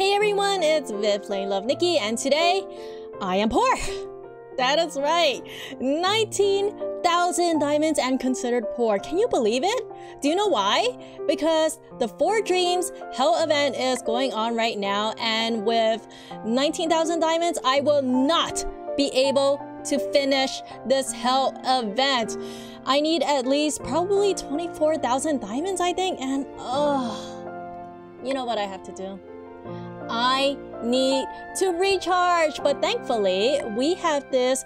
Hey everyone, it's Viv playing Love Nikki, and today I am poor. That is right, 19,000 diamonds and considered poor. Can you believe it? Do you know why? Because the Four Dreams Hell event is going on right now, and with 19,000 diamonds, I will not be able to finish this Hell event. I need at least probably 24,000 diamonds, I think, and oh, you know what I have to do? I need to recharge. But thankfully, we have this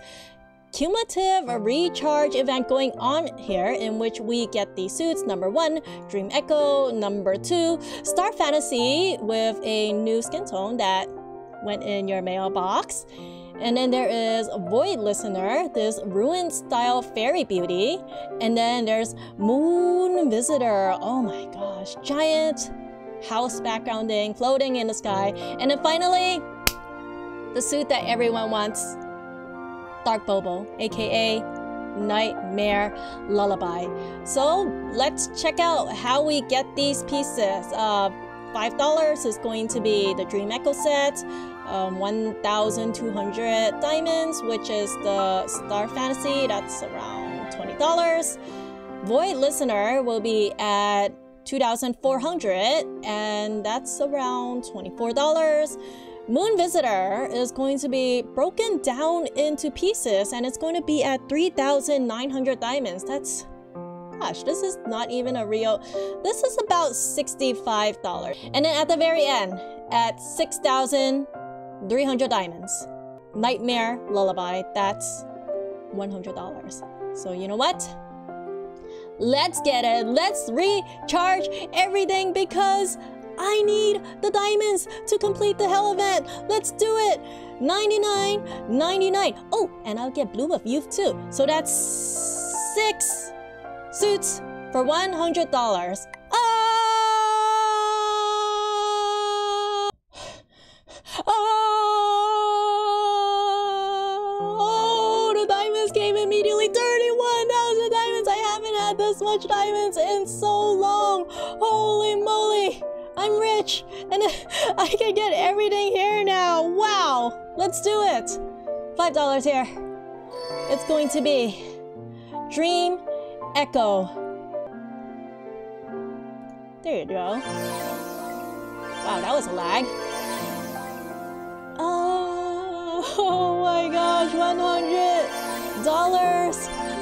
cumulative recharge event going on here in which we get the suits. Number one dream echo. Number two star fantasy with a new skin tone that went in your mailbox. And then there is void listener this ruined style fairy beauty. And then there's moon visitor. Oh my gosh giant house backgrounding, floating in the sky. And then finally, the suit that everyone wants, Dark Bobo, aka Nightmare Lullaby. So let's check out how we get these pieces. Uh, $5 is going to be the Dream Echo set, um, 1,200 diamonds, which is the Star Fantasy, that's around $20. Void Listener will be at 2,400 and that's around $24. Moon Visitor is going to be broken down into pieces and it's going to be at 3,900 diamonds. That's gosh, this is not even a real, this is about $65. And then at the very end, at 6,300 diamonds, Nightmare Lullaby, that's $100. So you know what? Let's get it. Let's recharge everything because I need the diamonds to complete the hell event. Let's do it. 99, 99. Oh, and I'll get Bloom of Youth too. So that's six suits for $100. Diamonds in so long. Holy moly. I'm rich and I can get everything here now. Wow. Let's do it. $5 here. It's going to be Dream Echo. There you go. Wow, that was a lag. Oh, oh my gosh, $100.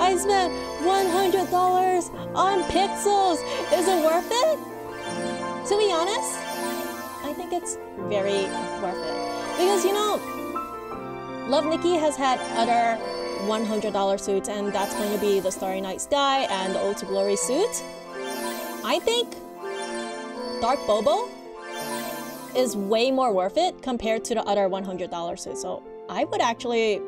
I spent $100 on pixels. Is it worth it? To be honest, I think it's very worth it. Because, you know, Love Nikki has had other $100 suits, and that's going to be the Starry Night Sky and the Old to Glory suit. I think Dark Bobo is way more worth it compared to the other $100 suits. So I would actually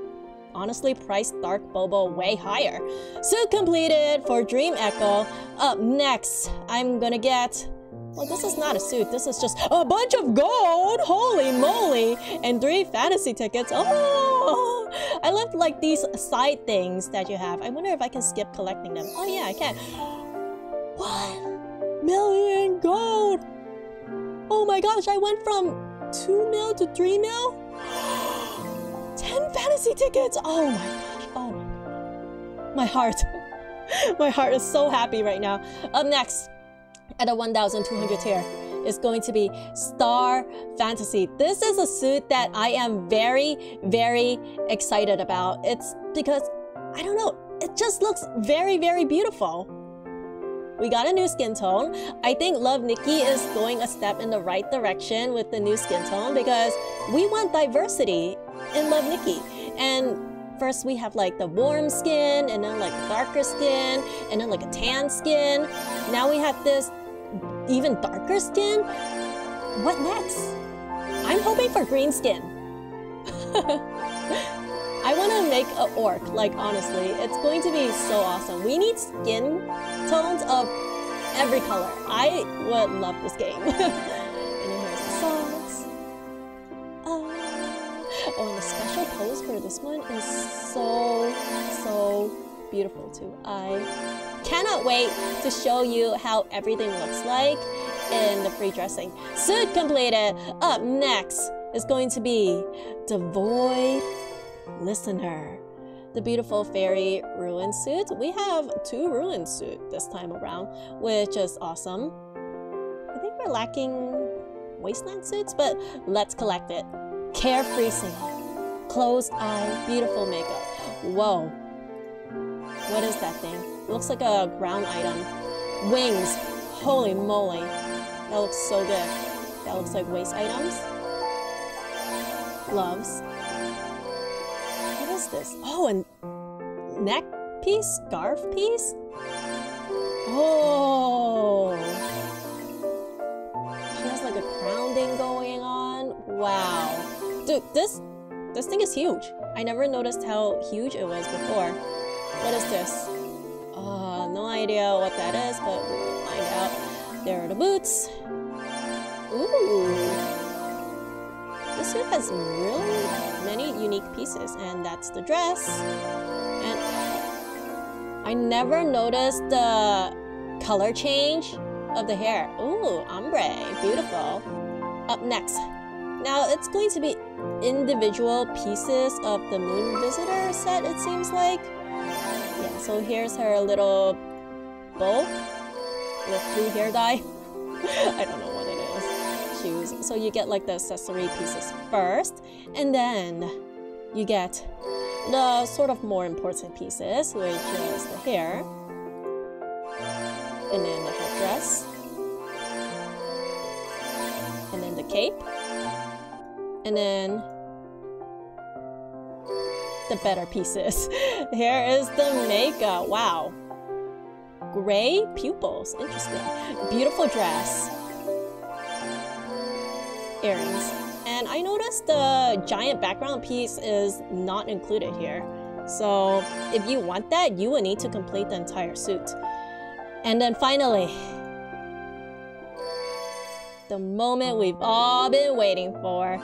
honestly priced Dark Bobo way higher. Suit completed for Dream Echo. Up next, I'm gonna get well, this is not a suit. This is just a bunch of gold. Holy moly. And three fantasy tickets. Oh, I love like these side things that you have. I wonder if I can skip collecting them. Oh yeah, I can. One million gold. Oh my gosh, I went from two mil to three mil. 10 fantasy tickets. Oh my gosh. Oh my god. My heart. my heart is so happy right now. Up next, at a 1200 tier is going to be Star Fantasy. This is a suit that I am very, very excited about. It's because, I don't know, it just looks very, very beautiful. We got a new skin tone. I think Love Nikki is going a step in the right direction with the new skin tone because we want diversity in Love Nikki. And first we have like the warm skin and then like darker skin and then like a tan skin. Now we have this even darker skin? What next? I'm hoping for green skin. I want to make an orc, like honestly. It's going to be so awesome. We need skin tones of every color. I would love this game. Oh, and the special pose for this one is so, so beautiful too. I cannot wait to show you how everything looks like in the free dressing. Suit completed. Up next is going to be the Void Listener. The beautiful fairy ruin suit. We have two ruin suit this time around, which is awesome. I think we're lacking wasteland suits, but let's collect it. Carefree singing, closed eye, beautiful makeup. Whoa. What is that thing? looks like a ground item. Wings. Holy moly. That looks so good. That looks like waste items. Gloves. What is this? Oh, a neck piece? Scarf piece? Oh. She has like a crown thing going on. Wow. Dude, this this thing is huge. I never noticed how huge it was before. What is this? Uh, no idea what that is, but we will find out. There are the boots. Ooh. This suit has really many unique pieces, and that's the dress. And I never noticed the color change of the hair. Ooh, ombre, beautiful. Up next. Now, it's going to be individual pieces of the Moon Visitor set, it seems like. Yeah, so here's her little bow with blue hair dye. I don't know what it is. Shoes. So you get like the accessory pieces first, and then you get the sort of more important pieces, which is the hair, and then the headdress, and then the cape, and then the better pieces. Here is the makeup. Wow. Gray pupils. Interesting. Beautiful dress. Earrings. And I noticed the giant background piece is not included here. So if you want that, you will need to complete the entire suit. And then finally, the moment we've all been waiting for.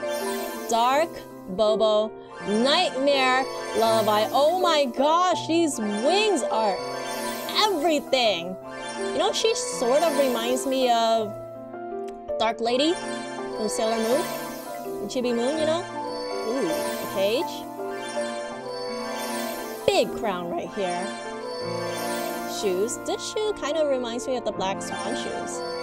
Dark Bobo Nightmare Lullaby. Oh my gosh, these wings are everything. You know, she sort of reminds me of Dark Lady from Sailor Moon. Chibi Moon, you know? Ooh, a cage. Big crown right here. Shoes. This shoe kind of reminds me of the Black Swan shoes.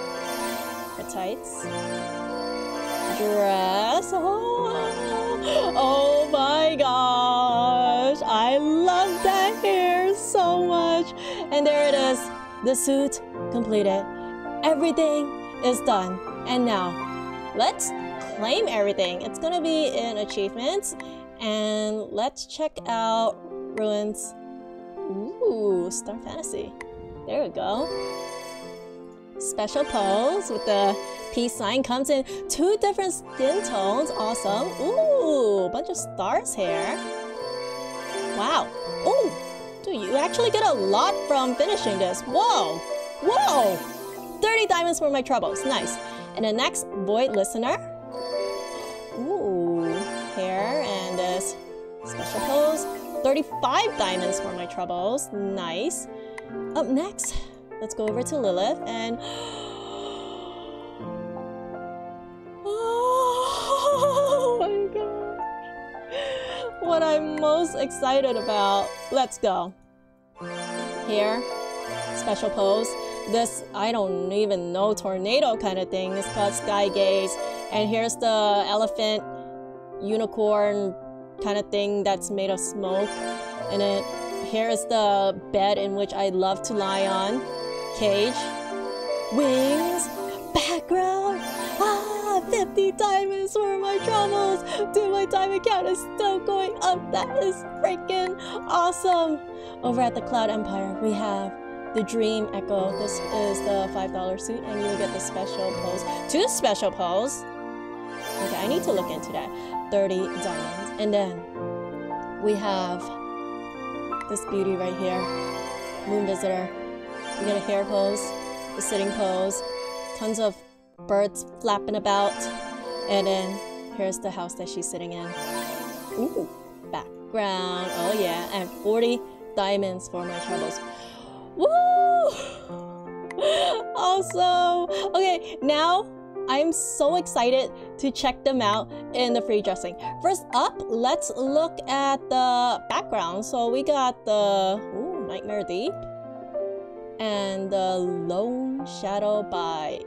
Dress. Oh, oh my gosh. I love that hair so much. And there it is. The suit completed. Everything is done. And now, let's claim everything. It's gonna be in achievements. And let's check out Ruins. Ooh, Star Fantasy. There we go. Special pose with the peace sign comes in two different skin tones. Awesome. Ooh, a bunch of stars here. Wow. Ooh, dude, you actually get a lot from finishing this. Whoa. Whoa. 30 diamonds for my troubles. Nice. And the next, Void Listener. Ooh, hair and this special pose. 35 diamonds for my troubles. Nice. Up next, let's go over to Lilith and... Oh my gosh. What I'm most excited about. Let's go. Here, special pose. This, I don't even know, tornado kind of thing. It's called Sky Gaze. And here's the elephant unicorn kind of thing that's made of smoke. And then here is the bed in which I love to lie on. Cage. Wings. Background. Ah, 50 diamonds for my troubles. Dude, my diamond count is still going up. That is freaking awesome. Over at the Cloud Empire, we have the Dream Echo. This is the $5 suit, and you will get the special pose. Two special pose. Okay, I need to look into that. 30 diamonds. And then we have this beauty right here. Moon Visitor. You get a hair pose, a sitting pose, tons of birds flapping about. And then here's the house that she's sitting in. Ooh, background. Oh yeah, and 40 diamonds for my troubles. Woo! awesome. Okay, now I'm so excited to check them out in the free dressing. First up, let's look at the background. So we got the ooh, Nightmare Deep and the Lone Shadow by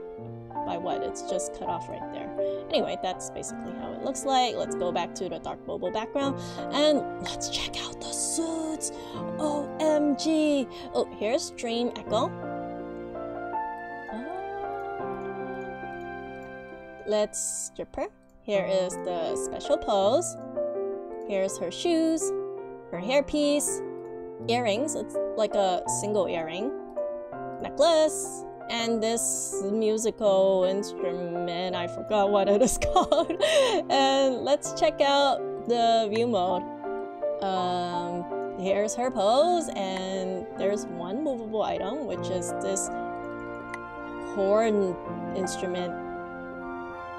by what? It's just cut off right there. Anyway, that's basically how it looks like. Let's go back to the Dark Bobo background and let's check out the suits. OMG. Oh, here's Dream Echo. Let's strip her. Here is the special pose. Here's her shoes, her hairpiece, earrings. It's like a single earring, necklace, and this musical instrument. I forgot what it is called. and let's check out the view mode. Um, here's her pose, and there's one movable item, which is this horn instrument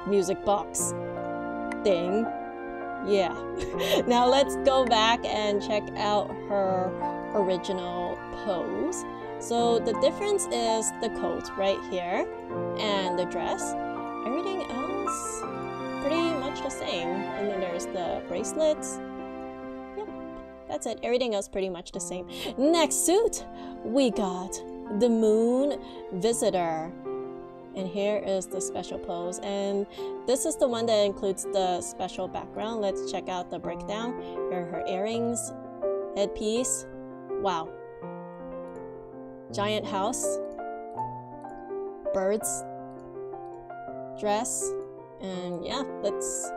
music box thing. Yeah. now let's go back and check out her original pose. So the difference is the coat right here and the dress. Everything else pretty much the same. And then there's the bracelets. Yep, that's it. Everything else pretty much the same. Next suit, we got the Moon Visitor. And here is the special pose. And this is the one that includes the special background. Let's check out the breakdown. Here are her earrings, headpiece. Wow. Giant house. Birds. Dress. And yeah, let's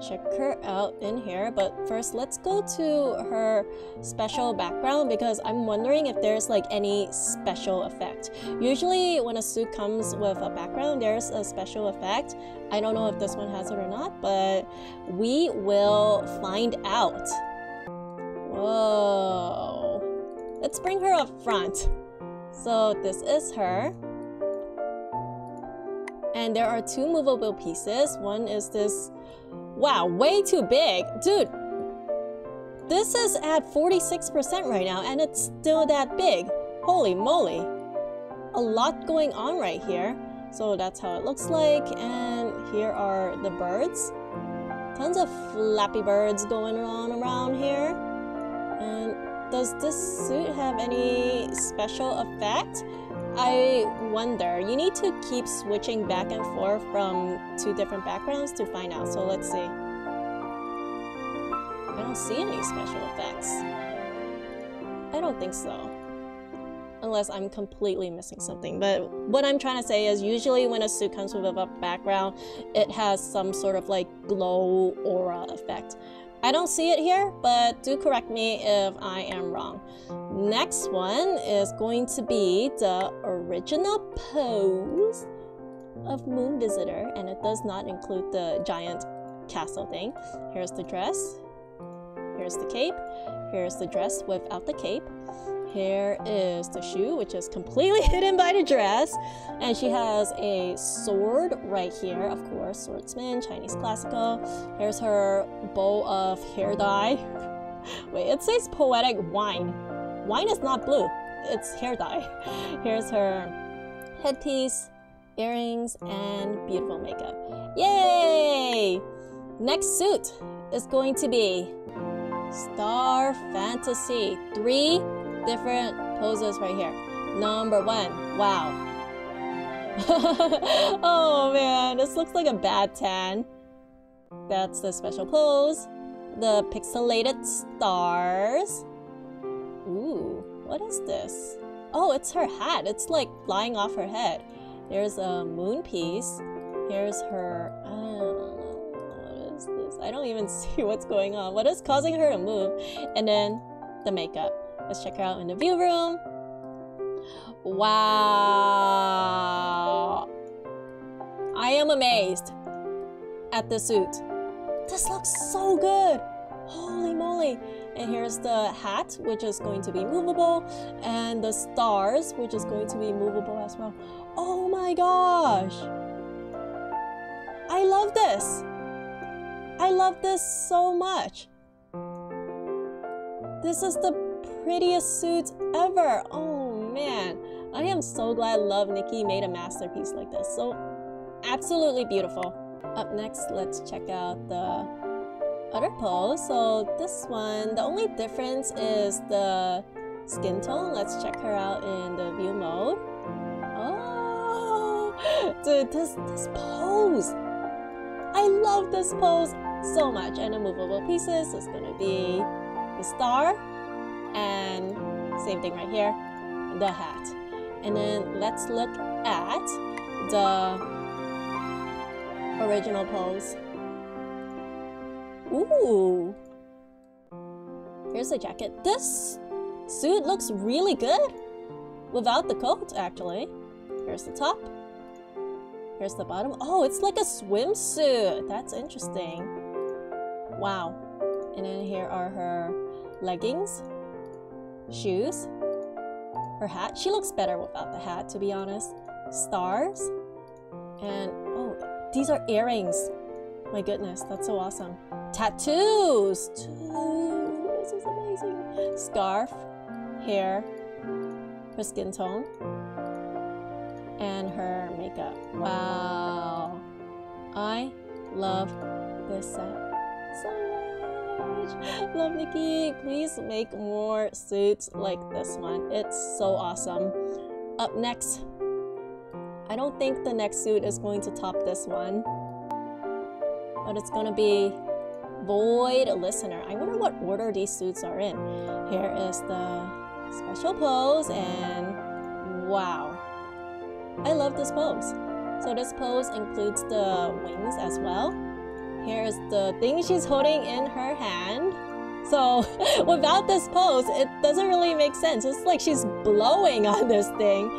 check her out in here but first let's go to her special background because I'm wondering if there's like any special effect usually when a suit comes with a background there's a special effect I don't know if this one has it or not but we will find out whoa let's bring her up front so this is her and there are two movable pieces one is this Wow, way too big. Dude, this is at 46% right now and it's still that big. Holy moly. A lot going on right here. So that's how it looks like. And here are the birds. Tons of flappy birds going on around here. And does this suit have any special effect? I wonder. You need to keep switching back and forth from two different backgrounds to find out. So let's see. I don't see any special effects. I don't think so. Unless I'm completely missing something. But what I'm trying to say is usually when a suit comes with a background, it has some sort of like glow aura effect. I don't see it here, but do correct me if I am wrong. Next one is going to be the original pose of Moon Visitor, and it does not include the giant castle thing. Here's the dress, here's the cape, here's the dress without the cape, here is the shoe, which is completely hidden by the dress. And she has a sword right here, of course, swordsman, Chinese classical. Here's her bowl of hair dye. Wait, it says poetic wine. Wine is not blue, it's hair dye. Here's her headpiece, earrings, and beautiful makeup. Yay! Next suit is going to be Star Fantasy 3 different poses right here. Number one, wow. oh man, this looks like a bad tan. That's the special pose. The pixelated stars. Ooh, what is this? Oh, it's her hat. It's like flying off her head. There's a moon piece. Here's her, I don't what is this? I don't even see what's going on. What is causing her to move? And then the makeup. Let's check her out in the view room. Wow. I am amazed at the suit. This looks so good. Holy moly. And here's the hat, which is going to be movable, and the stars, which is going to be movable as well. Oh my gosh. I love this. I love this so much. This is the prettiest suits ever. Oh man, I am so glad Love Nikki made a masterpiece like this. So absolutely beautiful. Up next, let's check out the other pose. So this one, the only difference is the skin tone. Let's check her out in the view mode. Oh, dude, this, this pose. I love this pose so much. And the movable pieces is gonna be the star and same thing right here, the hat. And then let's look at the original pose. Ooh. Here's the jacket. This suit looks really good without the coat, actually. Here's the top. Here's the bottom. Oh, it's like a swimsuit. That's interesting. Wow. And then here are her leggings, shoes, her hat. She looks better without the hat, to be honest. Stars. And, oh, these are earrings. My goodness, that's so awesome. Tattoos! This is amazing. Scarf, hair, her skin tone, and her makeup. Wow. I love this set so much. Love Nikki. Please make more suits like this one. It's so awesome. Up next, I don't think the next suit is going to top this one. But it's gonna be Void Listener. I wonder what order these suits are in. Here is the special pose and wow. I love this pose. So this pose includes the wings as well. Here is the thing she's holding in her hand. So without this pose, it doesn't really make sense. It's like she's blowing on this thing.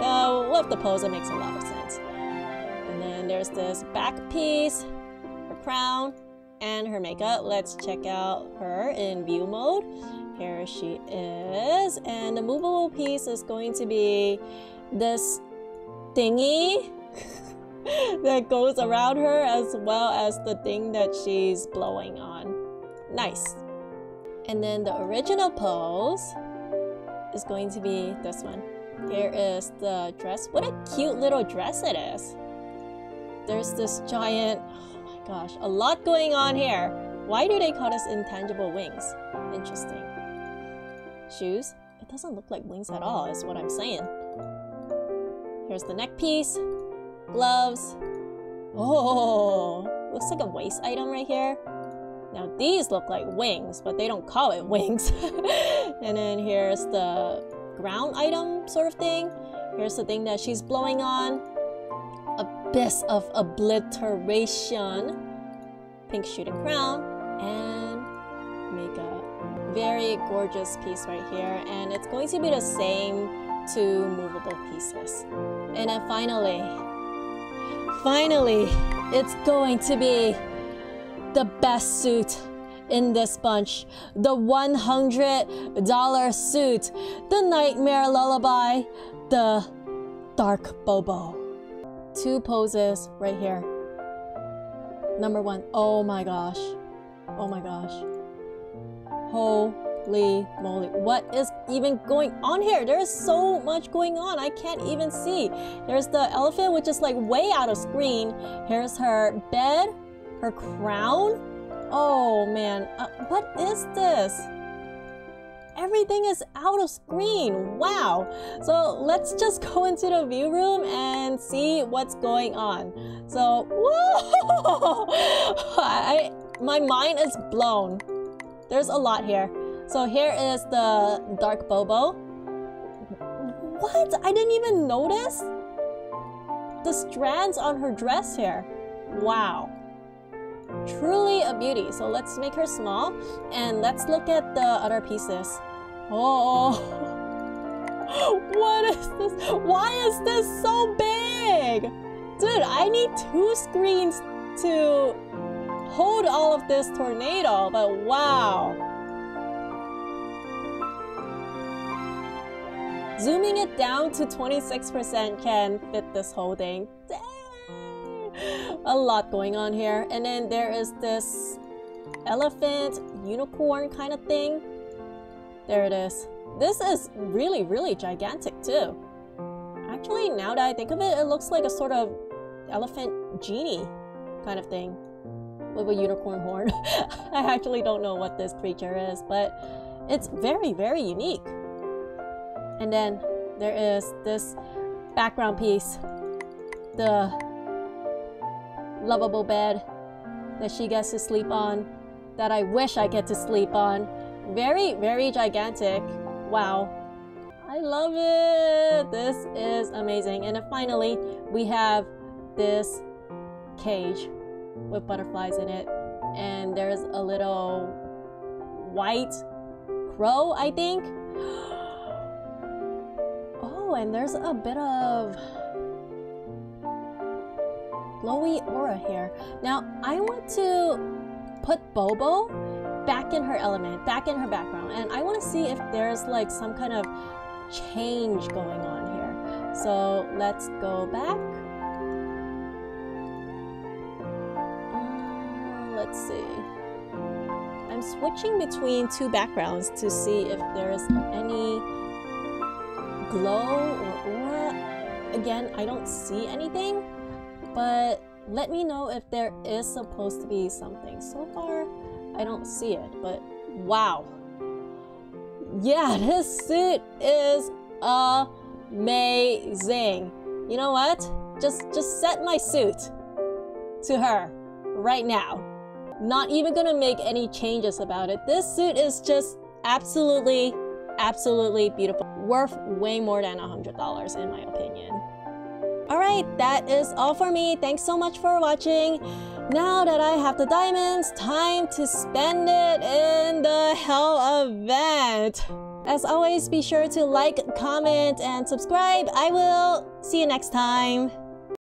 Uh, with the pose, it makes a lot of sense. And then there's this back piece, her crown, and her makeup. Let's check out her in view mode. Here she is. And the movable piece is going to be this thingy that goes around her as well as the thing that she's blowing on. Nice. And then the original pose is going to be this one. Here is the dress. What a cute little dress it is. There's this giant, oh my gosh, a lot going on here. Why do they call this intangible wings? Interesting. Shoes. It doesn't look like wings at all, is what I'm saying. Here's the neck piece, gloves. Oh, looks like a waist item right here. Now these look like wings, but they don't call it wings. and then here's the ground item sort of thing. Here's the thing that she's blowing on. Abyss of Obliteration. Pink shooting crown. And makeup. Very gorgeous piece right here. And it's going to be the same two movable pieces. And then finally, finally, it's going to be the best suit in this bunch. The $100 suit. The Nightmare Lullaby. The Dark Bobo. Two poses right here. Number one. Oh my gosh. Oh my gosh. Holy moly. What is even going on here? There's so much going on. I can't even see. There's the elephant, which is like way out of screen. Here's her bed, her crown. Oh man, uh, what is this? Everything is out of screen. Wow. So let's just go into the view room and see what's going on. So, whoa! I, my mind is blown. There's a lot here. So here is the dark Bobo. What? I didn't even notice? The strands on her dress here. Wow. Truly a beauty. So let's make her small and let's look at the other pieces. Oh. What is this? Why is this so big? Dude, I need two screens to hold all of this tornado, but wow. Zooming it down to 26% can fit this whole thing. Dang. A lot going on here. And then there is this elephant, unicorn kind of thing. There it is. This is really, really gigantic too. Actually, now that I think of it, it looks like a sort of elephant genie kind of thing with a unicorn horn. I actually don't know what this creature is, but it's very, very unique. And then there is this background piece, the lovable bed that she gets to sleep on, that I wish I get to sleep on. Very, very gigantic. Wow. I love it. This is amazing. And then finally, we have this cage with butterflies in it. And there's a little white crow, I think. And there's a bit of glowy aura here. Now, I want to put Bobo back in her element, back in her background, and I want to see if there's like some kind of change going on here. So let's go back. Um, let's see. I'm switching between two backgrounds to see if there's any glow or aura. Again, I don't see anything, but let me know if there is supposed to be something. So far, I don't see it, but wow. Yeah, this suit is amazing. You know what? Just just set my suit to her right now. Not even gonna make any changes about it. This suit is just absolutely, absolutely beautiful. Worth way more than a $100 in my opinion. Alright, that is all for me. Thanks so much for watching. Now that I have the diamonds, time to spend it in the Hell event. As always, be sure to like, comment, and subscribe. I will see you next time.